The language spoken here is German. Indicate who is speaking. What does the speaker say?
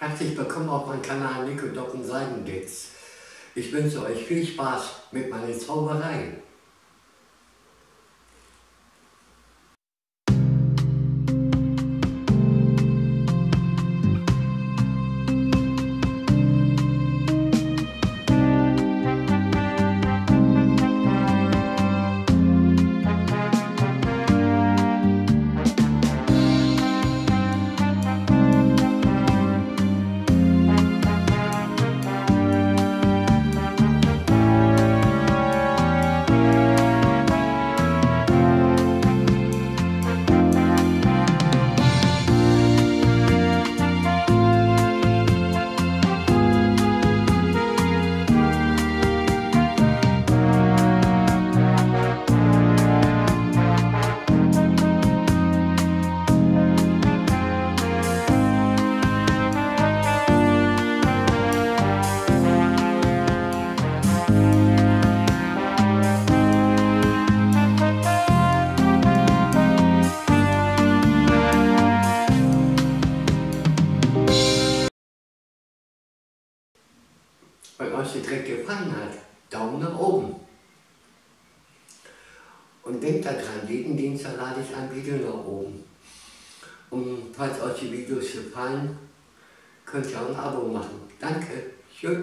Speaker 1: Herzlich willkommen auf meinem Kanal Nico Docken Seidendicks. Ich wünsche euch viel Spaß mit meinen Zaubereien. Wenn euch der Trick gefallen hat, Daumen nach oben. Und denkt daran, jeden Dienstag lade ich ein Video nach oben. Und falls euch die Videos gefallen, könnt ihr auch ein Abo machen. Danke. Tschüss.